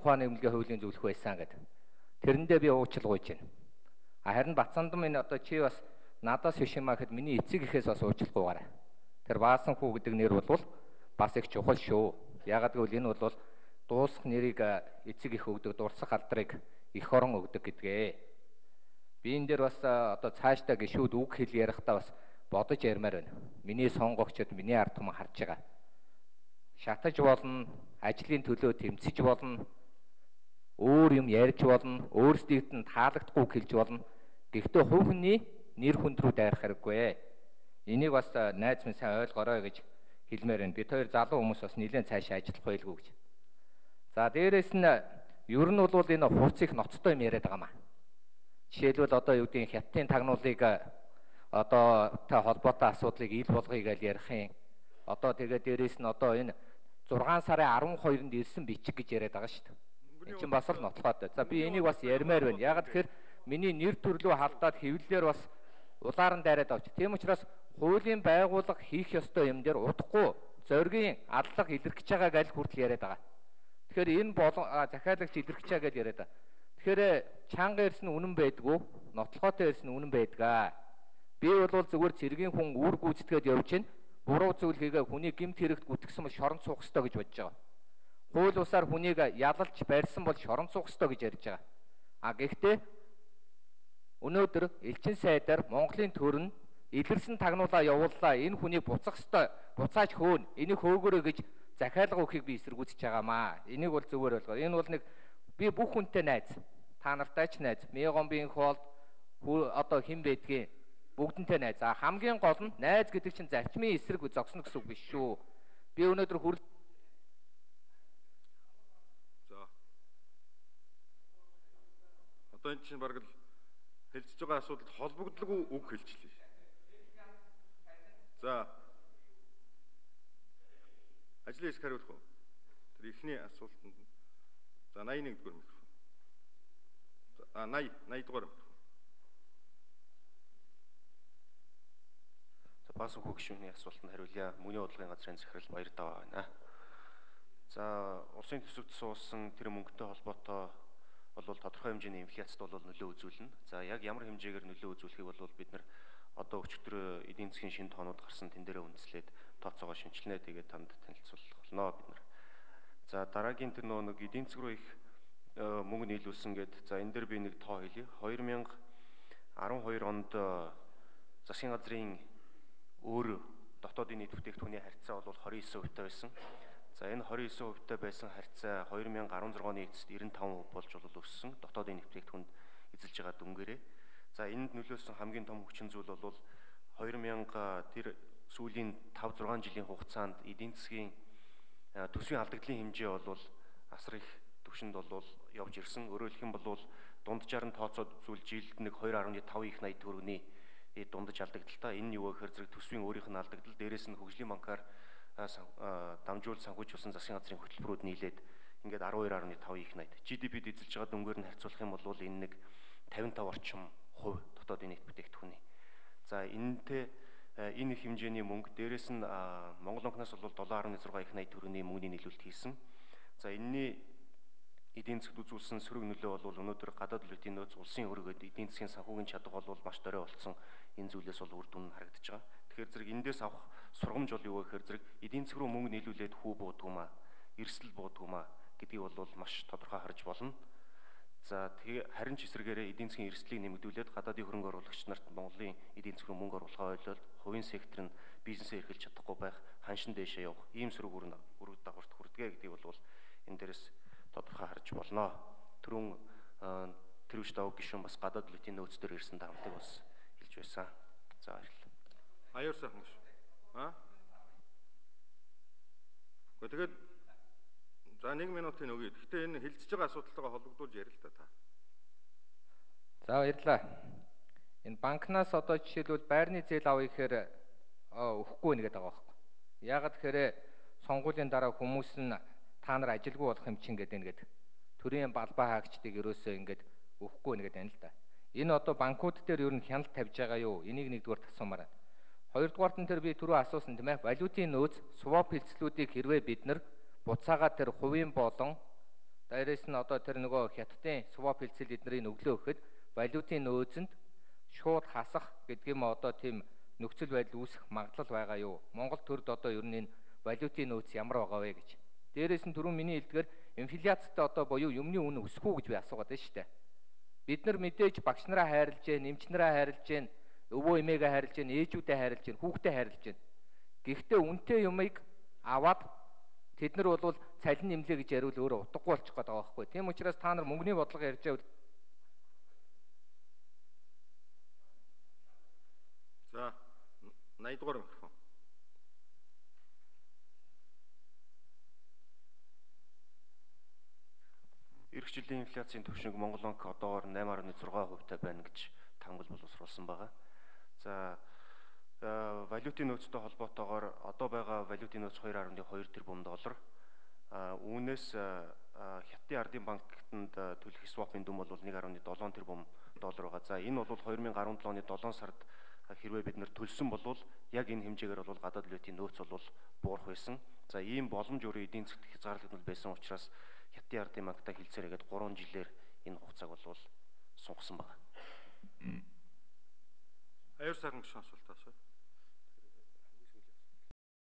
ухааны эмнэлгийн хуулийн зөвлөх байсан гэдэг. Тэрэндээ би уучлал гуйж байна. А харин Бацанд минь одоо чи бас надаас биш юм ахэд миний эцэг ихээс бас уучлал гуйгаарай. Тэр баасан хүү гэдэг нэр бол бас их чухал шүү. Ягаад гэвэл энэ бол дуусах нэрийг эцэг их өгдөг, дурсах алдрыг их орон өгдөг гэдгээ. Би энэ дээр бас одоо цаашдаа гişүүд үг хэл ярихдаа бас бодож ярмаар байна. Миний сонгогчд миний ард түмэн харж байгаа. Шатаж болно, ажлын төлөө тэмцэж болно, өөр юм ярьж болно, өөрсдийгт нь таалагдахгүй хэлж болно. Гэхдээ хувь хүний нэр хүнд рүү дайрах хэрэггүй. Энийг бас найз минь сайн ойлгоорой гэж хэлмээр байна. Бид хоёр залуу хүмүүс бас нэлээд цаашаа ажиллах байлгүй гэж. За дээрэс нь ер нь бол энэ хурц их ноцтой юм яриад байгаа маа. Жишээлбэл одоо юу гэдгийг хятадын тагнуулыг одоо та холбоотой асуудлыг ил болгоё гэж ярих юм. Одоо тэгээд дээрэс нь одоо энэ 6 сарын 12-нд ирсэн бичиг гэж яриад байгаа шүү дээ. Энд чинь бас л нотлоход. За би энийг бас ярмаар байна. Ягаад тэгэхээр миний нэр төрлөө халдаад хэвлэлээр бас улааран дайраад авч. Тийм учраас хуулийн байгууллага хийх ёстой юм дээр удахгүй зоригийн аллах илэрхэж байгааг аль хүртэл яриад байгаа. Тэгэхээр энэ болон захиалагч илэрхэж байгаа гэж яриад байгаа. Тэгэхээр чанга ирсэн үнэн байдгүй, нотлохотой ирсэн үнэн байдгаа. Би бол зүгээр цэргийн хүн үр гүйцэтгээд явж чинь буруу зүйл хийгээ хүний гимт хэрэгт гүтгсэн бол шоронд суух ёстой гэж бодож байгаа. Хууль усаар хүнийг ялалж барьсан бол шоронд суух ёстой гэж ярьж байгаа. А гэхдээ өнөөдөр элчин сайдаар Монголын төрн илэрсэн тагнуулаа явууллаа. Энэ хүнийг буцах ёстой. Буцааж хөөн. Энийг хөөгөрөө гэж захиалга өгөхийг би эсэргүүцэж байгаамаа. Энийг бол зөвөр ойлгоо. Энэ бол нэг би бүх хүнтэй найз. Та нартай ч найз. Мегомбийн хоол одоо хэн байдгийг бүгдэнтэй найз. А хамгийн гол нь найз гэдэг чинь зарчмын эсрэг зогсно гэсэн үг биш шүү. Би өнөөдөр хүр За. Одоо энэ чинь бараг л хэлж байгаа асуудалд холбогдлого үг хэлжлээ. За. Ажлын хэсэг хариулах уу? Тэр ихний асуултанд за 81 дугаар микрофон. За 80 80 дугаар микрофон. Баасан хүү гишүүний асуултанд хариулъя. Мөнгөний бодлогын газрын захирал баяр даваа байна. За улсын төсөвт суусан тэр мөнгөтэй холбоотой бол тодорхой хэмжээний инфляцид бол нөлөө үзүүлнэ. За яг ямар хэмжээгээр нөлөө үзүүлэхийг бол бид нар одоо өчигдөр эдийн засгийн шинэ тоонууд гарсан тэн дээрээ үндэслээд тооцоогоо шинжилнэ тэгээд танд танилцуулах болно бид нар. За дараагийн тэр нөө нэг эдийн засаг руу их э, мөнгө нийлүүлсэн гэд за энэ дээр би нэг тоо хэлье. 2012 онд э, засгийн газрын өөр дотоодын нийт бүтээгдэхүүний харьцаа бол 29% таа байсан. За энэ 29% таа байсан харьцаа 2016 оны эцэст 95% болж бол өссөн. Дотоодын нийт бүтээгдэхүүнд эзэлж байгаа дүнгээрээ. За энд нөлөөсөн хамгийн том хүчин зүйл бол 2000 тэр сүүлийн 5 6 жилийн хугацаанд эдийн засгийн төсвийн алдагдлын хэмжээ бол асар их түвшинд бол явж ирсэн. Өөрөөр хэлэх юм бол дунджаар нь тооцоод зүйл жилд нэг 2.5 их 80 төгрөгийн дундаж алдагдaltaа энэ юу гэхээр зэрэг төсвийн өөрийнх нь алдагдал дээрээс нь хөгжлийн банкар дамжуул санхүүжүүлсэн засгийн газрын хөтөлбөрүүд нийлээд ингээд 12.5 их 80. GDP-д эзэлж байгаа дүнгээр нь харьцуулах юм бол энэ нэг 55 орчим хувь дотоодын нийт бүтээгдэхүүний. За энэтэй энэ их хэмжээний мөнгө дээрээс нь Монгол банкнаас бол 7.6 их 80 төгрөгийн мөнгөний нийлүүлэлт хийсэн. За энэний эдийн засгт үзүүлсэн сөрөг нөлөө бол өнөөдөр гадаад валютын нөөц улсын өргөд эдийн засгийн санхүүгийн чадвар бол маш дөрөө болцсон энэ зүйлээс бол үр дүн харагдаж байгаа. Тэгэхээр зэрэг эндээс авах сургамж бол юу вэ гэхээр зэрэг эдийн засаг руу мөнгө нийлүүлээд хүү буудгуумаа, эрсдэл буудгуумаа гэдгийг бол маш тодорхой харж болно. За тэгээ харин ч эсрэгээрээ эдийн засгийн эрсдлийг нэмэгдүүлээд гадаадын хөрөнгө оруулагч нарт Монголын эдийн засаг руу мөнгө оруулахаа ойлоод хувийн сектор нь бизнесээ эрхэлж чадахгүй байх, ханшин дэшээ явах ийм сөрөг үр үр дагаварт хүрдэгэ гэдгийг бол энэ дээрээс тодорхой харж болно. Төрүн тэрвш давг гишүүн бас гадаад валютын нөөц дээр ирсэн таамтыг бас хэлж байсан. За баярлалаа. Аяар сайхан гэж. Аа? Тэгээд за 1 минутын өгье. Гэхдээ энэ хилцэж байгаа асуудалтайгаа холбогдуулж ярил л та та. За баярлалаа. Энэ банкнаас одоо жишээлбэл байрны зээл авъя гэхээр өгөхгүй нэгэд байгаа байхгүй. Яагаад тэгэхээр сонгуулийн дараа хүмүүс нь та нар ажилгүй болох юм чинь гэдэг ингээд төрийн балбаа хаагчдыг ерөөсөө ингээд өгөхгүй нэгэд байна л да. Энэ одоо банкуд дээр ер нь хяналт тавьж байгаа юу? Энийг нэгдүгээр тасуумаар байна. Хоёрдугаарт нь тэр би түрүү асуусан тийм ээ. Валютын нөөц, swap хэлцлүүдийг хэрвээ бид нар буцаагаад тэр хувийн болон Дээрээс нь одоо тэр нөгөө хятадын swap хэлцэл эднэрийг өглөө өгөхөд валютын нөөцөнд шууд хасах гэдэг юм одоо тийм нөхцөл байдал үүсэх магадлал байгаа юу? Монгол төрд одоо ер нь энэ валютын нөөц ямар байгаа вэ гэж. Дээрээс нь түрүүн миний хэлдгээр инфляцтай одоо буюу юмны үн өсөх үү гэж би асуугаад байна шүү дээ. Бид нар мэдээж багш нараа хайрлаж гэн, эмч нараа хайрлаж өвөө эмээгээ хайрлаж гэн, ээжүүдээ хайрлаж гэн, хүүхдээ хайрлаж гэн. Гэхдээ үнтэй юмыг аваад тэд нар бол цалин нэмлээ гэж яриул өөрөө утгагүй болчих гээд байгаа байхгүй. Тийм учраас та нар мөнгөний бодлого ярьж байвал За 80 дугаар микрофон. Ирэх жилийн инфляцийн түвшинг Монгол банк одоогоор 8.6% та байна гэж тангал боловсруулсан байгаа. За э, валютын нөөцтэй холбоотойгоор одоо байгаа валютын нөөц 2.2 тэрбум доллар. А үүнээс Хятадын ардын банкнд төлөх swap-ын дүн бол 1.7 тэрбум доллар байгаа. За энэ бол 2017 оны 7 сард хэрвээ бид нэр төлсөн бол яг энэ хэмжээгээр бол гадаад валютын нөөц бол буурах байсан. За ийм боломж өөрөө эдийн засгт хязгаарлагдмал байсан учраас Хятадын ардын банктай хилцээрээгээд 3 жилээр энэ хугацааг бол сунгасан байна. Аюур сайхан гүшин асуулт асуу.